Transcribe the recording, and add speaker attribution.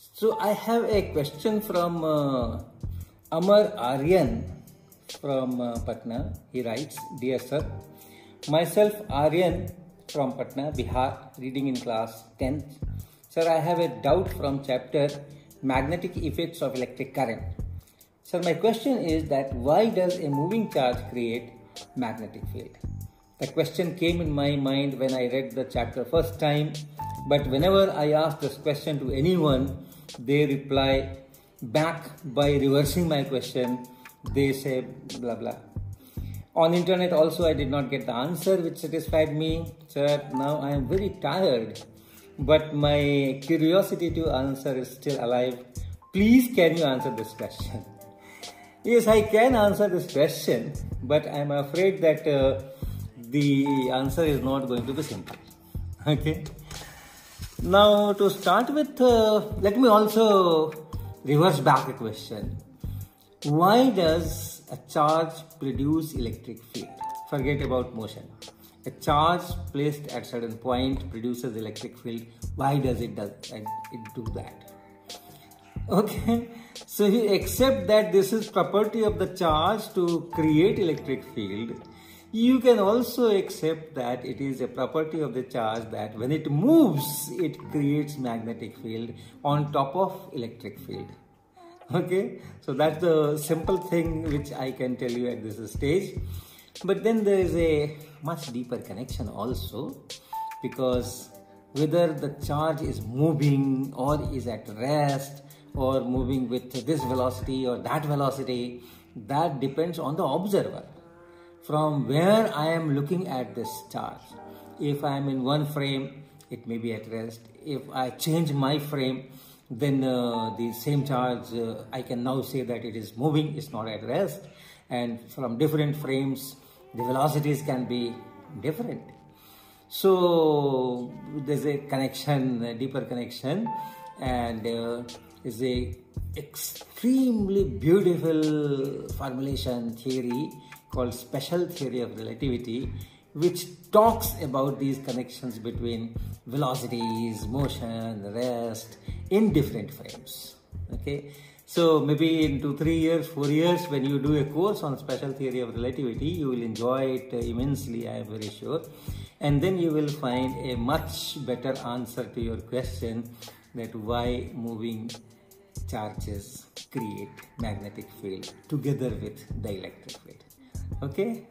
Speaker 1: So I have a question from uh, Amar Aryan from uh, Patna. He writes, Dear Sir, myself Aryan from Patna, Bihar, reading in class 10th. Sir, I have a doubt from chapter Magnetic Effects of Electric Current. Sir, my question is that why does a moving charge create magnetic field? The question came in my mind when I read the chapter first time, but whenever I ask this question to anyone, they reply back by reversing my question. They say blah blah. On internet also I did not get the answer which satisfied me. Sir, now I am very tired, but my curiosity to answer is still alive. Please can you answer this question? Yes, I can answer this question, but I am afraid that uh, the answer is not going to be simple. Okay. Now to start with, uh, let me also reverse back a question. Why does a charge produce electric field? Forget about motion. A charge placed at certain point produces electric field. Why does it does it do that? Okay, so you accept that this is property of the charge to create electric field you can also accept that it is a property of the charge that when it moves, it creates magnetic field on top of electric field. Okay, so that's the simple thing which I can tell you at this stage. But then there is a much deeper connection also because whether the charge is moving or is at rest or moving with this velocity or that velocity, that depends on the observer from where I am looking at this charge. If I am in one frame, it may be at rest. If I change my frame, then uh, the same charge, uh, I can now say that it is moving, it's not at rest. And from different frames, the velocities can be different. So there's a connection, a deeper connection, and uh, is a extremely beautiful formulation theory called special theory of relativity which talks about these connections between velocities, motion, rest in different frames. Okay, so maybe in two, three years, four years, when you do a course on special theory of relativity, you will enjoy it immensely, I am very sure. And then you will find a much better answer to your question that why moving charges create magnetic field together with the electric field okay